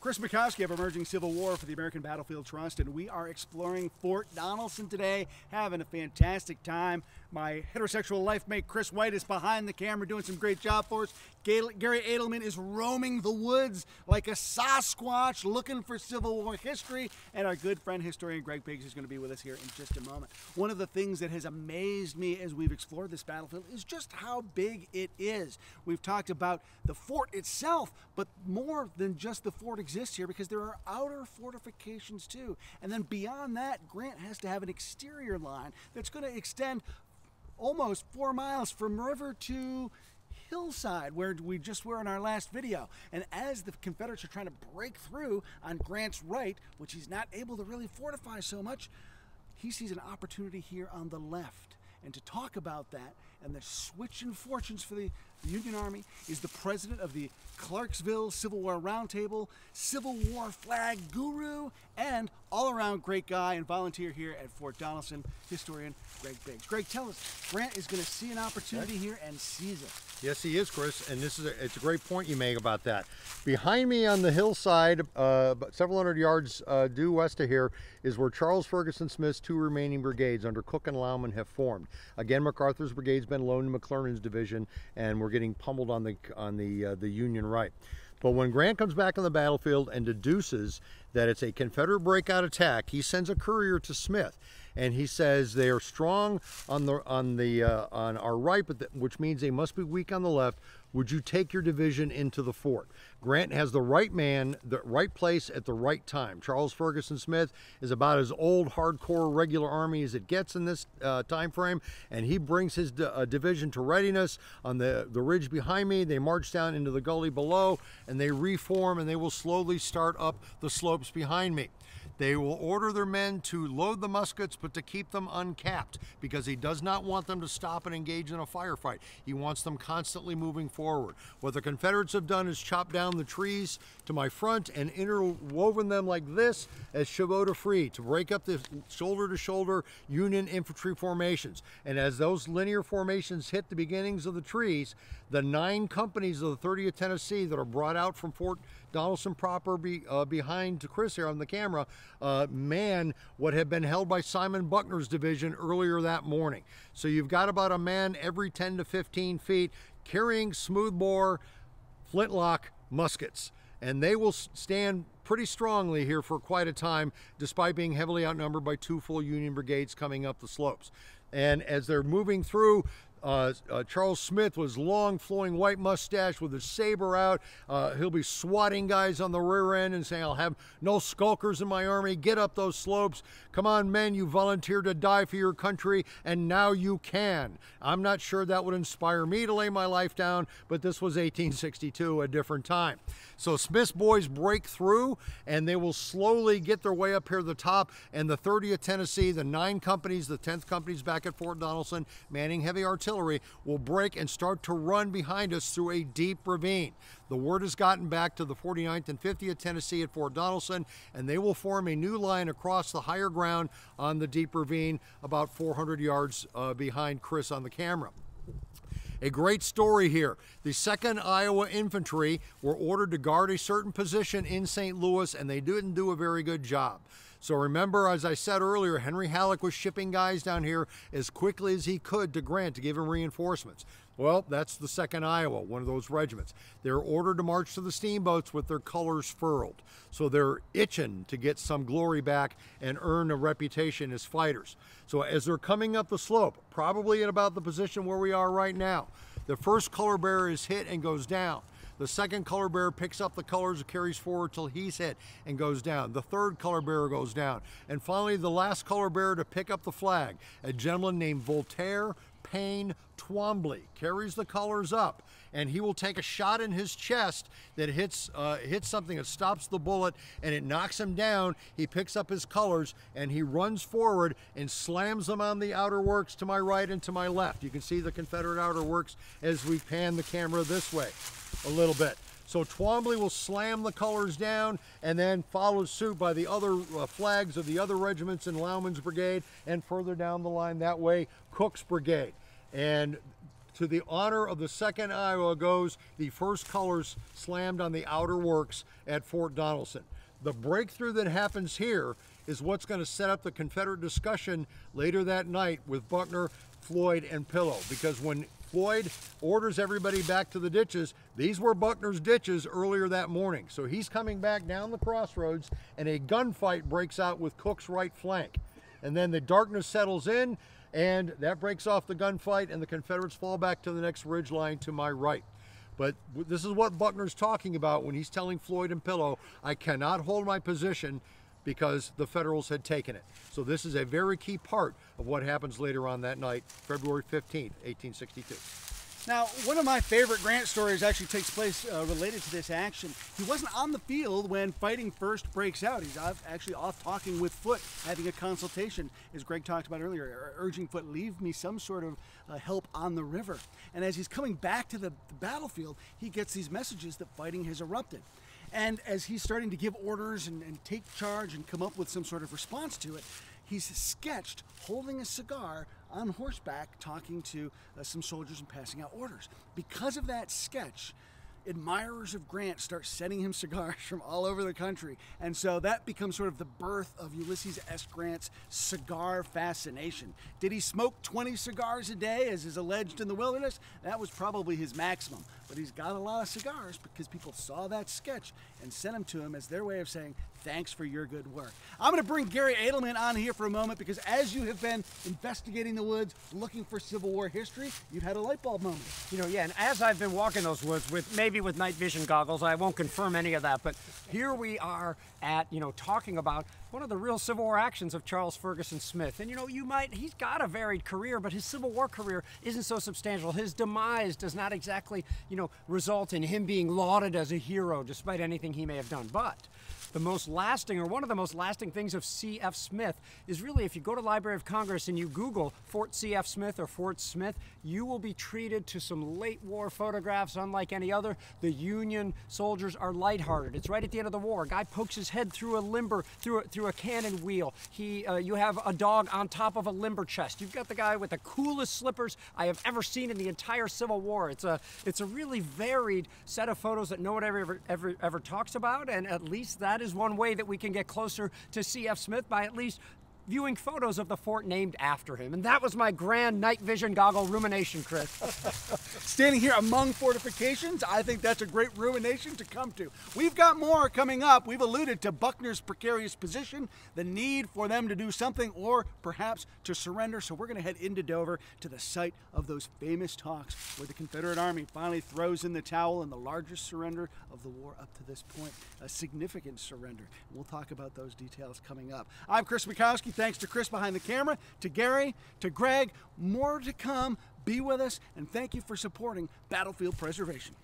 Chris Mackowski of Emerging Civil War for the American Battlefield Trust, and we are exploring Fort Donelson today, having a fantastic time. My heterosexual life mate Chris White is behind the camera doing some great job for us. Garry Adelman is roaming the woods like a Sasquatch looking for Civil War history, and our good friend historian Greg Biggs is going to be with us here in just a moment. One of the things that has amazed me as we've explored this battlefield is just how big it is. We've talked about the fort itself, but more than just the fort exists here because there are outer fortifications too. And then beyond that, Grant has to have an exterior line that's going to extend almost four miles from river to hillside where we just were in our last video. And as the Confederates are trying to break through on Grant's right, which he's not able to really fortify so much, he sees an opportunity here on the left. And to talk about that and the switch in fortunes for the the Union Army is the president of the Clarksville Civil War Roundtable, Civil War flag guru, and all around great guy and volunteer here at Fort Donelson, historian Greg Biggs. Greg, tell us, Grant is going to see an opportunity here and seize it. Yes, he is, Chris, and this is a, it's a great point you make about that. Behind me on the hillside, uh, several hundred yards uh, due west of here, is where Charles Ferguson Smith's two remaining brigades under Cook and Lauman have formed. Again, McArthur's brigade's been loaned to McClernand's division, and we're getting pummeled on the on the uh, the Union right. But when Grant comes back on the battlefield and deduces that it's a Confederate breakout attack, he sends a courier to Smith and he says they are strong on the on the uh, on our right, but the, which means they must be weak on the left. Would you take your division into the fort? Grant has the right man, the right place at the right time. Charles Ferguson Smith is about as old, hardcore, regular army as it gets in this uh, time frame, and he brings his uh, division to readiness on the, the ridge behind me. They march down into the gully below, and they reform, and they will slowly start up the behind me. They will order their men to load the muskets, but to keep them uncapped because he does not want them to stop and engage in a firefight. He wants them constantly moving forward. What the Confederates have done is chop down the trees to my front and interwoven them like this as chevaux frise to break up the shoulder to shoulder Union infantry formations. And as those linear formations hit the beginnings of the trees, the nine companies of the 30th Tennessee that are brought out from Fort Donelson proper be, uh, behind Chris here on the camera, uh, man what had been held by Simon Buckner's division earlier that morning. So you've got about a man every 10 to 15 feet carrying smoothbore flintlock muskets. And they will stand pretty strongly here for quite a time, despite being heavily outnumbered by two full Union brigades coming up the slopes. And as they're moving through, uh, uh, Charles Smith was long, flowing white mustache with his saber out. Uh, he'll be swatting guys on the rear end and saying, I'll have no skulkers in my army. Get up those slopes. Come on, men, you volunteered to die for your country, and now you can. I'm not sure that would inspire me to lay my life down, but this was 1862, a different time. So Smith's boys break through, and they will slowly get their way up here to the top, and the 30th Tennessee, the nine companies, the 10th companies back at Fort Donelson, manning heavy artillery, artillery will break and start to run behind us through a deep ravine. The word has gotten back to the 49th and 50th Tennessee at Fort Donelson, and they will form a new line across the higher ground on the deep ravine about 400 yards uh, behind Chris on the camera. A great story here. The 2nd Iowa Infantry were ordered to guard a certain position in St. Louis, and they didn't do a very good job. So remember, as I said earlier, Henry Halleck was shipping guys down here as quickly as he could to Grant to give him reinforcements. Well, that's the 2nd Iowa, one of those regiments. They're ordered to march to the steamboats with their colors furled. So they're itching to get some glory back and earn a reputation as fighters. So as they're coming up the slope, probably at about the position where we are right now, the first color bearer is hit and goes down. The second color bearer picks up the colors and carries forward till he's hit and goes down. The third color bearer goes down. And finally, the last color bearer to pick up the flag, a gentleman named Voltaire Payne Twombly carries the colors up and he will take a shot in his chest that hits uh, hits something that stops the bullet and it knocks him down. He picks up his colors and he runs forward and slams them on the outer works to my right and to my left. You can see the Confederate outer works as we pan the camera this way a little bit. So Twombly will slam the colors down and then follow suit by the other uh, flags of the other regiments in Lauman's brigade and further down the line that way, Cook's brigade. And To the honor of the 2nd Iowa goes the first colors slammed on the outer works at Fort Donelson. The breakthrough that happens here is what's going to set up the Confederate discussion later that night with Buckner, Floyd, and Pillow. Because when Floyd orders everybody back to the ditches. These were Buckner's ditches earlier that morning. So he's coming back down the crossroads and a gunfight breaks out with Cook's right flank. And then the darkness settles in and that breaks off the gunfight and the Confederates fall back to the next ridge line to my right. But this is what Buckner's talking about when he's telling Floyd and Pillow, I cannot hold my position because the Federals had taken it. So this is a very key part of what happens later on that night, February 15th, 1862. Now, one of my favorite Grant stories actually takes place uh, related to this action. He wasn't on the field when fighting first breaks out. He's off, actually off talking with Foote, having a consultation, as Greg talked about earlier, urging Foote, leave me some sort of uh, help on the river. And as he's coming back to the, the battlefield, he gets these messages that fighting has erupted. And as he's starting to give orders and, and take charge and come up with some sort of response to it, he's sketched holding a cigar on horseback talking to uh, some soldiers and passing out orders. Because of that sketch, admirers of Grant start sending him cigars from all over the country. And so that becomes sort of the birth of Ulysses S. Grant's cigar fascination. Did he smoke 20 cigars a day, as is alleged in the wilderness? That was probably his maximum. But he's got a lot of cigars because people saw that sketch and sent them to him as their way of saying, thanks for your good work. I'm going to bring Garry Adelman on here for a moment because as you have been investigating the woods, looking for Civil War history, you've had a light bulb moment. You know, yeah, and as I've been walking those woods with maybe with night vision goggles, I won't confirm any of that, but here we are at, you know, talking about one of the real Civil War actions of Charles Ferguson Smith. And you know, you might, he's got a varied career, but his Civil War career isn't so substantial. His demise does not exactly, you know, result in him being lauded as a hero despite anything he may have done. But the most lasting, or one of the most lasting things of C.F. Smith is really if you go to Library of Congress and you Google Fort C.F. Smith or Fort Smith, you will be treated to some late war photographs unlike any other. The Union soldiers are lighthearted. It's right at the end of the war. A guy pokes his head through a limber, through a, through a cannon wheel. He, uh, you have a dog on top of a limber chest. You've got the guy with the coolest slippers I have ever seen in the entire Civil War. It's a, it's a really varied set of photos that no one ever, ever, ever talks about, and at least that is one way that we can get closer to C.F. Smith by at least viewing photos of the fort named after him. And that was my grand night vision goggle rumination, Chris. Standing here among fortifications, I think that's a great rumination to come to. We've got more coming up. We've alluded to Buckner's precarious position, the need for them to do something or perhaps to surrender. So we're going to head into Dover to the site of those famous talks where the Confederate Army finally throws in the towel in the largest surrender of the war up to this point, a significant surrender. We'll talk about those details coming up. I'm Chris Mackowski. Thanks to Chris behind the camera, to Garry, to Greg. More to come. Be with us, and thank you for supporting Battlefield Preservation.